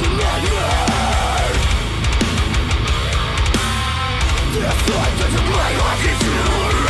Don't it's me